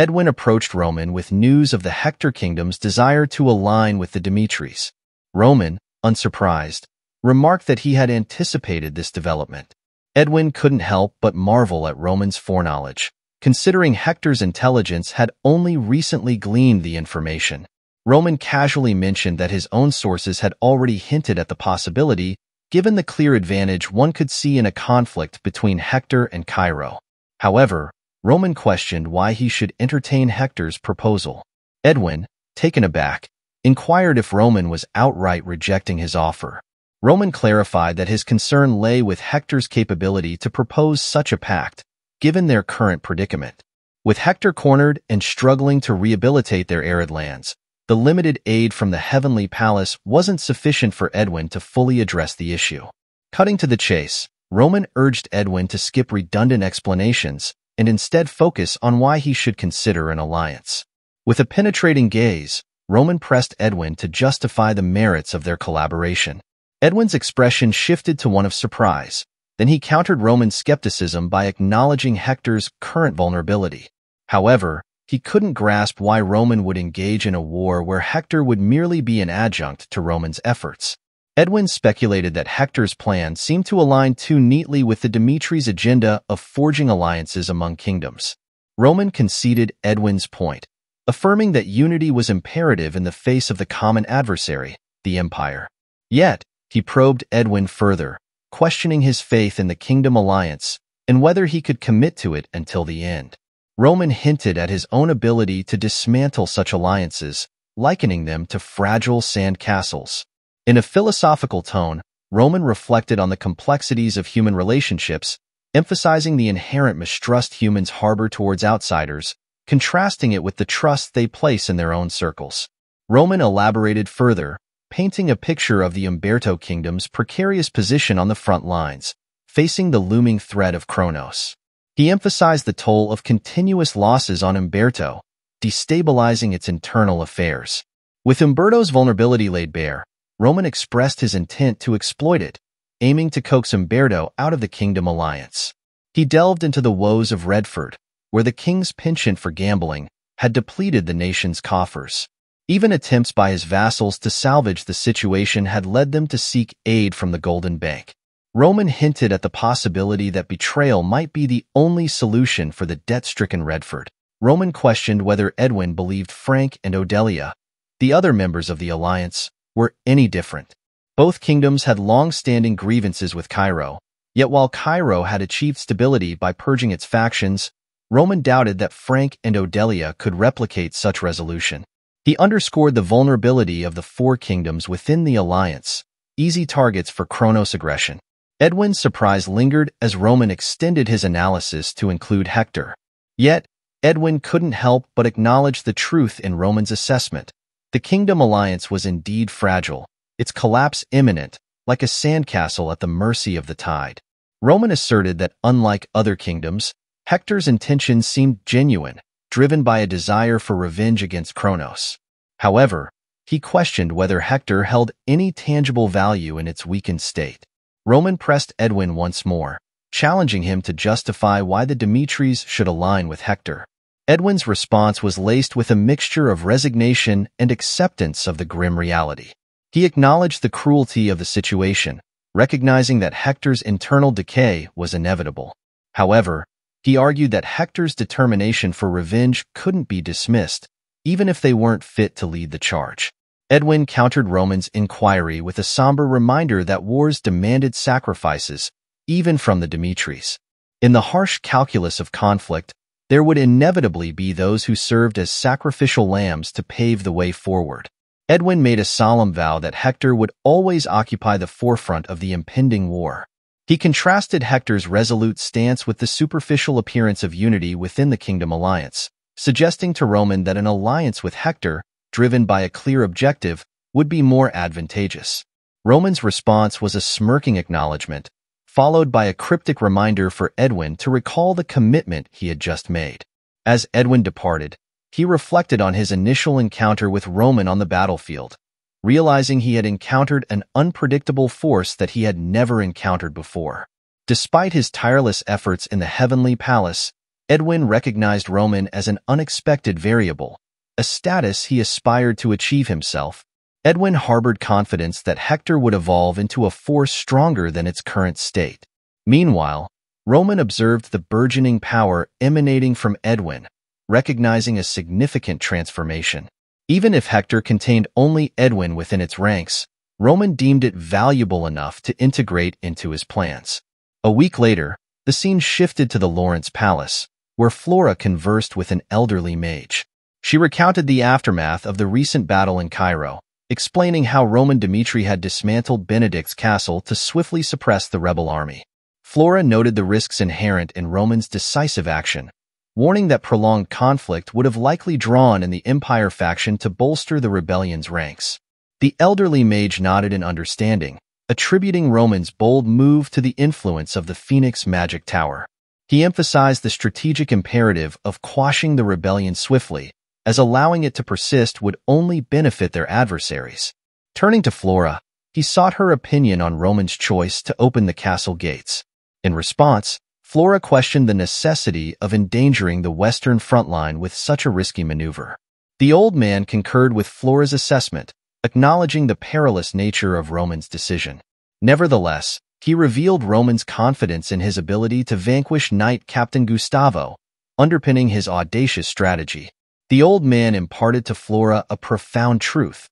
Edwin approached Roman with news of the Hector kingdom's desire to align with the Demetris. Roman, unsurprised, remarked that he had anticipated this development. Edwin couldn't help but marvel at Roman's foreknowledge, considering Hector's intelligence had only recently gleaned the information. Roman casually mentioned that his own sources had already hinted at the possibility, given the clear advantage one could see in a conflict between Hector and Cairo. However, Roman questioned why he should entertain Hector's proposal. Edwin, taken aback, inquired if Roman was outright rejecting his offer. Roman clarified that his concern lay with Hector's capability to propose such a pact, given their current predicament. With Hector cornered and struggling to rehabilitate their arid lands, the limited aid from the Heavenly Palace wasn't sufficient for Edwin to fully address the issue. Cutting to the chase, Roman urged Edwin to skip redundant explanations and instead focus on why he should consider an alliance. With a penetrating gaze, Roman pressed Edwin to justify the merits of their collaboration. Edwin's expression shifted to one of surprise. Then he countered Roman's skepticism by acknowledging Hector's current vulnerability. However, he couldn't grasp why Roman would engage in a war where Hector would merely be an adjunct to Roman's efforts. Edwin speculated that Hector's plan seemed to align too neatly with the Demetri's agenda of forging alliances among kingdoms. Roman conceded Edwin's point, affirming that unity was imperative in the face of the common adversary, the Empire. Yet, he probed Edwin further, questioning his faith in the Kingdom Alliance and whether he could commit to it until the end. Roman hinted at his own ability to dismantle such alliances, likening them to fragile sand castles. In a philosophical tone, Roman reflected on the complexities of human relationships, emphasizing the inherent mistrust humans harbor towards outsiders, contrasting it with the trust they place in their own circles. Roman elaborated further, painting a picture of the Umberto kingdom's precarious position on the front lines, facing the looming threat of Kronos. He emphasized the toll of continuous losses on Umberto, destabilizing its internal affairs. With Umberto's vulnerability laid bare, Roman expressed his intent to exploit it, aiming to coax Umberto out of the kingdom alliance. He delved into the woes of Redford, where the king's penchant for gambling had depleted the nation's coffers. Even attempts by his vassals to salvage the situation had led them to seek aid from the Golden Bank. Roman hinted at the possibility that betrayal might be the only solution for the debt-stricken Redford. Roman questioned whether Edwin believed Frank and Odelia, the other members of the alliance, were any different. Both kingdoms had long-standing grievances with Cairo, yet while Cairo had achieved stability by purging its factions, Roman doubted that Frank and Odelia could replicate such resolution. He underscored the vulnerability of the four kingdoms within the alliance, easy targets for Kronos aggression. Edwin's surprise lingered as Roman extended his analysis to include Hector. Yet, Edwin couldn't help but acknowledge the truth in Roman's assessment. The kingdom alliance was indeed fragile, its collapse imminent, like a sandcastle at the mercy of the tide. Roman asserted that unlike other kingdoms, Hector's intentions seemed genuine, driven by a desire for revenge against Kronos. However, he questioned whether Hector held any tangible value in its weakened state. Roman pressed Edwin once more, challenging him to justify why the Demetris should align with Hector. Edwin's response was laced with a mixture of resignation and acceptance of the grim reality. He acknowledged the cruelty of the situation, recognizing that Hector's internal decay was inevitable. However, he argued that Hector's determination for revenge couldn't be dismissed, even if they weren't fit to lead the charge. Edwin countered Roman's inquiry with a somber reminder that wars demanded sacrifices, even from the Demetris. In the harsh calculus of conflict, there would inevitably be those who served as sacrificial lambs to pave the way forward. Edwin made a solemn vow that Hector would always occupy the forefront of the impending war. He contrasted Hector's resolute stance with the superficial appearance of unity within the Kingdom Alliance, suggesting to Roman that an alliance with Hector, driven by a clear objective, would be more advantageous. Roman's response was a smirking acknowledgement, followed by a cryptic reminder for Edwin to recall the commitment he had just made. As Edwin departed, he reflected on his initial encounter with Roman on the battlefield, realizing he had encountered an unpredictable force that he had never encountered before. Despite his tireless efforts in the Heavenly Palace, Edwin recognized Roman as an unexpected variable, a status he aspired to achieve himself. Edwin harbored confidence that Hector would evolve into a force stronger than its current state. Meanwhile, Roman observed the burgeoning power emanating from Edwin, recognizing a significant transformation. Even if Hector contained only Edwin within its ranks, Roman deemed it valuable enough to integrate into his plans. A week later, the scene shifted to the Lawrence Palace, where Flora conversed with an elderly mage. She recounted the aftermath of the recent battle in Cairo, explaining how Roman Dimitri had dismantled Benedict's castle to swiftly suppress the rebel army. Flora noted the risks inherent in Roman's decisive action, warning that prolonged conflict would have likely drawn in the Empire faction to bolster the rebellion's ranks. The elderly mage nodded in understanding, attributing Roman's bold move to the influence of the Phoenix Magic Tower. He emphasized the strategic imperative of quashing the rebellion swiftly, as allowing it to persist would only benefit their adversaries. Turning to Flora, he sought her opinion on Roman's choice to open the castle gates. In response, Flora questioned the necessity of endangering the Western front line with such a risky maneuver. The old man concurred with Flora's assessment, acknowledging the perilous nature of Roman's decision. Nevertheless, he revealed Roman's confidence in his ability to vanquish Knight Captain Gustavo, underpinning his audacious strategy. The old man imparted to Flora a profound truth.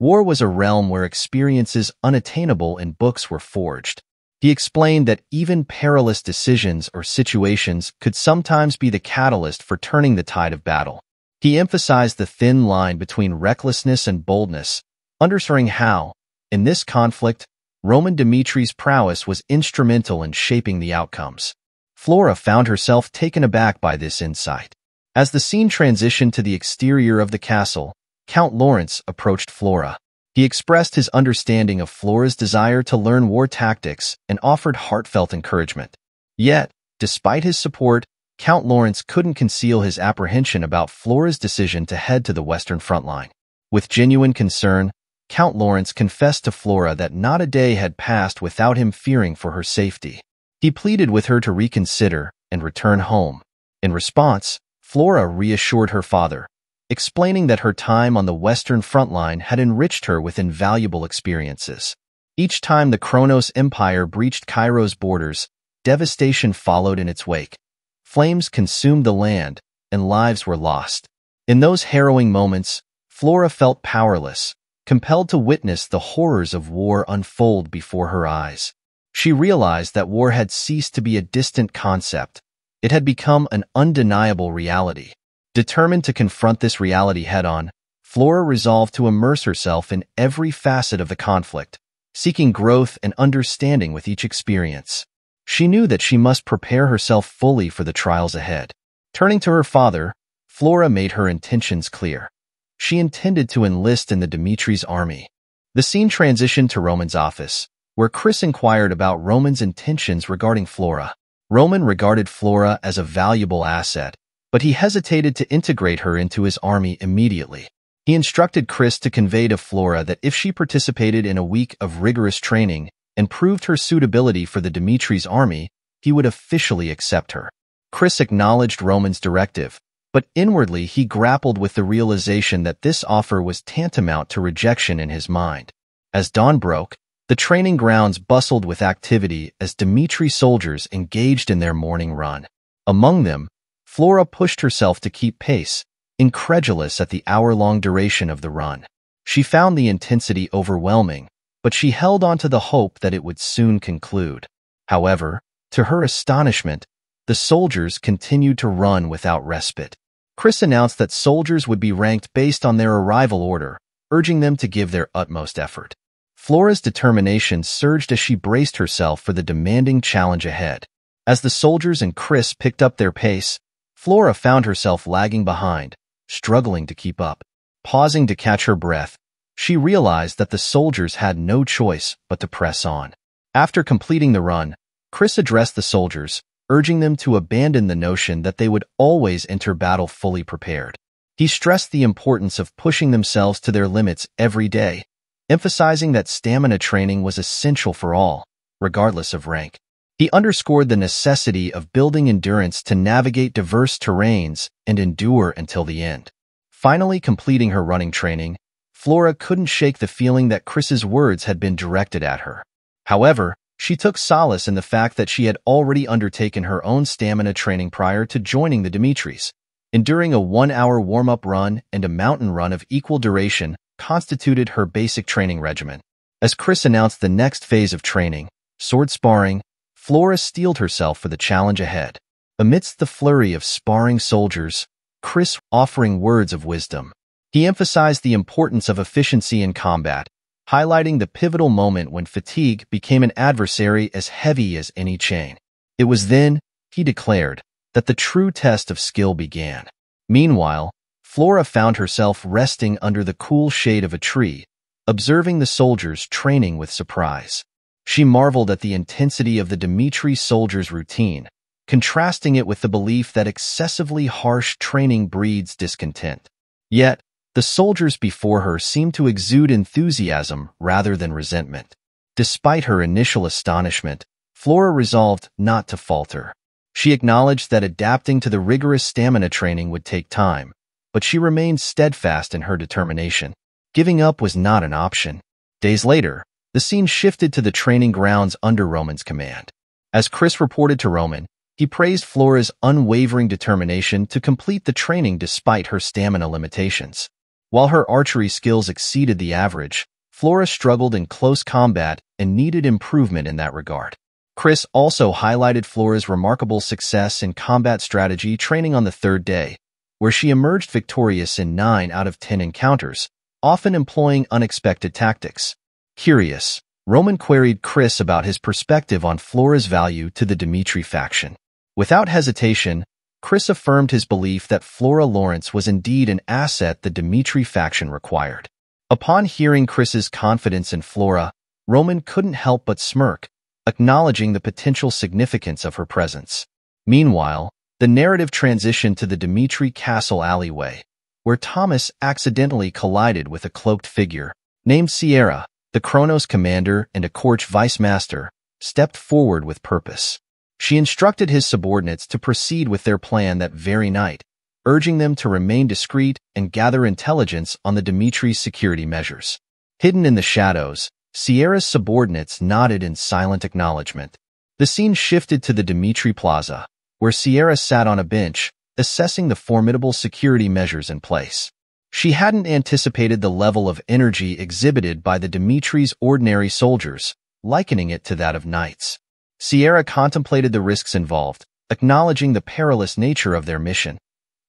War was a realm where experiences unattainable in books were forged. He explained that even perilous decisions or situations could sometimes be the catalyst for turning the tide of battle. He emphasized the thin line between recklessness and boldness, underscoring how, in this conflict, Roman Dimitri's prowess was instrumental in shaping the outcomes. Flora found herself taken aback by this insight. As the scene transitioned to the exterior of the castle, Count Lawrence approached Flora. He expressed his understanding of Flora's desire to learn war tactics and offered heartfelt encouragement. Yet, despite his support, Count Lawrence couldn't conceal his apprehension about Flora's decision to head to the Western Front Line. With genuine concern, Count Lawrence confessed to Flora that not a day had passed without him fearing for her safety. He pleaded with her to reconsider and return home. In response, Flora reassured her father, explaining that her time on the Western Front Line had enriched her with invaluable experiences. Each time the Kronos Empire breached Cairo's borders, devastation followed in its wake. Flames consumed the land, and lives were lost. In those harrowing moments, Flora felt powerless, compelled to witness the horrors of war unfold before her eyes. She realized that war had ceased to be a distant concept. It had become an undeniable reality. Determined to confront this reality head-on, Flora resolved to immerse herself in every facet of the conflict, seeking growth and understanding with each experience. She knew that she must prepare herself fully for the trials ahead. Turning to her father, Flora made her intentions clear. She intended to enlist in the Dimitri's army. The scene transitioned to Roman's office, where Chris inquired about Roman's intentions regarding Flora. Roman regarded Flora as a valuable asset, but he hesitated to integrate her into his army immediately. He instructed Chris to convey to Flora that if she participated in a week of rigorous training and proved her suitability for the Dimitri's army, he would officially accept her. Chris acknowledged Roman's directive, but inwardly he grappled with the realization that this offer was tantamount to rejection in his mind. As dawn broke, the training grounds bustled with activity as Dimitri soldiers engaged in their morning run. Among them, Flora pushed herself to keep pace, incredulous at the hour-long duration of the run. She found the intensity overwhelming, but she held on to the hope that it would soon conclude. However, to her astonishment, the soldiers continued to run without respite. Chris announced that soldiers would be ranked based on their arrival order, urging them to give their utmost effort. Flora's determination surged as she braced herself for the demanding challenge ahead. As the soldiers and Chris picked up their pace, Flora found herself lagging behind, struggling to keep up. Pausing to catch her breath, she realized that the soldiers had no choice but to press on. After completing the run, Chris addressed the soldiers, urging them to abandon the notion that they would always enter battle fully prepared. He stressed the importance of pushing themselves to their limits every day, emphasizing that stamina training was essential for all, regardless of rank. He underscored the necessity of building endurance to navigate diverse terrains and endure until the end. Finally completing her running training, Flora couldn't shake the feeling that Chris's words had been directed at her. However, she took solace in the fact that she had already undertaken her own stamina training prior to joining the Dimitris. Enduring a one-hour warm-up run and a mountain run of equal duration constituted her basic training regimen. As Chris announced the next phase of training, sword sparring, Flora steeled herself for the challenge ahead. Amidst the flurry of sparring soldiers, Chris offering words of wisdom. He emphasized the importance of efficiency in combat highlighting the pivotal moment when fatigue became an adversary as heavy as any chain. It was then, he declared, that the true test of skill began. Meanwhile, Flora found herself resting under the cool shade of a tree, observing the soldiers training with surprise. She marveled at the intensity of the Dimitri soldiers' routine, contrasting it with the belief that excessively harsh training breeds discontent. Yet, the soldiers before her seemed to exude enthusiasm rather than resentment. Despite her initial astonishment, Flora resolved not to falter. She acknowledged that adapting to the rigorous stamina training would take time, but she remained steadfast in her determination. Giving up was not an option. Days later, the scene shifted to the training grounds under Roman's command. As Chris reported to Roman, he praised Flora's unwavering determination to complete the training despite her stamina limitations. While her archery skills exceeded the average, Flora struggled in close combat and needed improvement in that regard. Chris also highlighted Flora's remarkable success in combat strategy training on the third day, where she emerged victorious in 9 out of 10 encounters, often employing unexpected tactics. Curious, Roman queried Chris about his perspective on Flora's value to the Dimitri faction. Without hesitation, Chris affirmed his belief that Flora Lawrence was indeed an asset the Dimitri faction required. Upon hearing Chris's confidence in Flora, Roman couldn't help but smirk, acknowledging the potential significance of her presence. Meanwhile, the narrative transitioned to the Dimitri Castle alleyway, where Thomas accidentally collided with a cloaked figure. Named Sierra, the Kronos commander and a Korch vice master, stepped forward with purpose. She instructed his subordinates to proceed with their plan that very night, urging them to remain discreet and gather intelligence on the Dimitri's security measures. Hidden in the shadows, Sierra's subordinates nodded in silent acknowledgement. The scene shifted to the Dimitri Plaza, where Sierra sat on a bench, assessing the formidable security measures in place. She hadn't anticipated the level of energy exhibited by the Dimitri's ordinary soldiers, likening it to that of knights. Sierra contemplated the risks involved, acknowledging the perilous nature of their mission.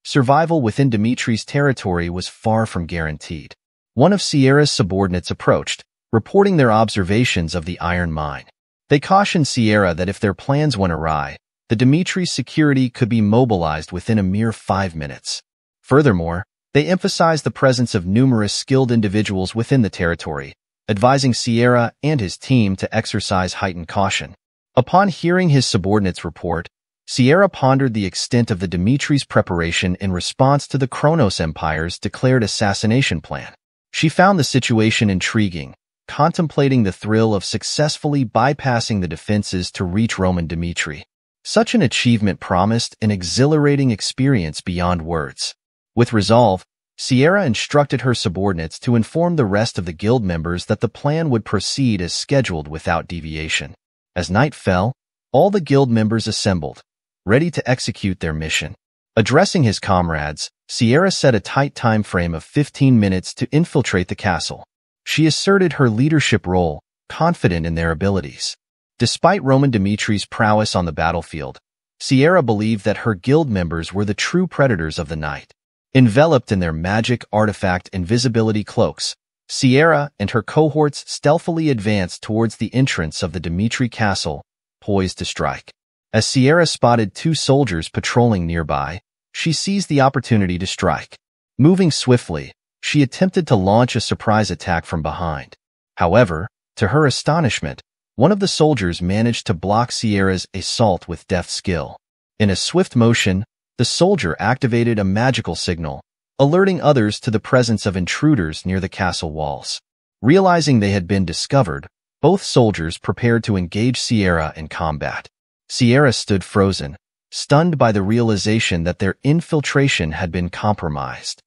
Survival within Dimitri's territory was far from guaranteed. One of Sierra's subordinates approached, reporting their observations of the iron mine. They cautioned Sierra that if their plans went awry, the Dimitri's security could be mobilized within a mere five minutes. Furthermore, they emphasized the presence of numerous skilled individuals within the territory, advising Sierra and his team to exercise heightened caution. Upon hearing his subordinate's report, Sierra pondered the extent of the Dimitri's preparation in response to the Kronos Empire's declared assassination plan. She found the situation intriguing, contemplating the thrill of successfully bypassing the defenses to reach Roman Dimitri. Such an achievement promised an exhilarating experience beyond words. With resolve, Sierra instructed her subordinates to inform the rest of the guild members that the plan would proceed as scheduled without deviation. As night fell, all the guild members assembled, ready to execute their mission. Addressing his comrades, Sierra set a tight time frame of 15 minutes to infiltrate the castle. She asserted her leadership role, confident in their abilities. Despite Roman Dimitri's prowess on the battlefield, Sierra believed that her guild members were the true predators of the night. Enveloped in their magic artifact invisibility cloaks, Sierra and her cohorts stealthily advanced towards the entrance of the Dimitri castle, poised to strike. As Sierra spotted two soldiers patrolling nearby, she seized the opportunity to strike. Moving swiftly, she attempted to launch a surprise attack from behind. However, to her astonishment, one of the soldiers managed to block Sierra's assault with deft skill. In a swift motion, the soldier activated a magical signal, alerting others to the presence of intruders near the castle walls. Realizing they had been discovered, both soldiers prepared to engage Sierra in combat. Sierra stood frozen, stunned by the realization that their infiltration had been compromised.